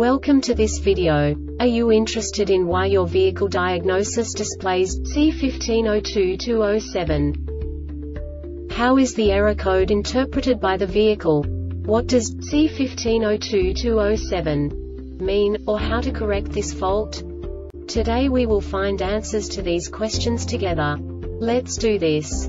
Welcome to this video. Are you interested in why your vehicle diagnosis displays C1502207? How is the error code interpreted by the vehicle? What does C1502207 mean, or how to correct this fault? Today we will find answers to these questions together. Let's do this.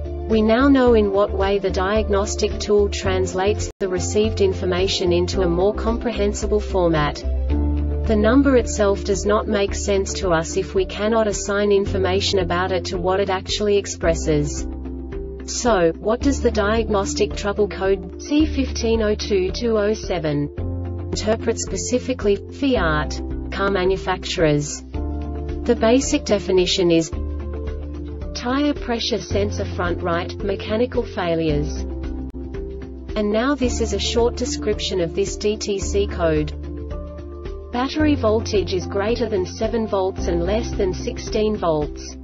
We now know in what way the diagnostic tool translates the received information into a more comprehensible format. The number itself does not make sense to us if we cannot assign information about it to what it actually expresses. So, what does the diagnostic trouble code C1502207 interpret specifically Fiat car manufacturers? The basic definition is Tire pressure sensor front right, mechanical failures. And now this is a short description of this DTC code. Battery voltage is greater than 7 volts and less than 16 volts.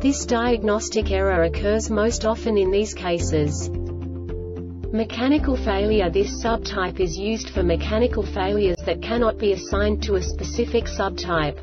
This diagnostic error occurs most often in these cases. Mechanical failure This subtype is used for mechanical failures that cannot be assigned to a specific subtype.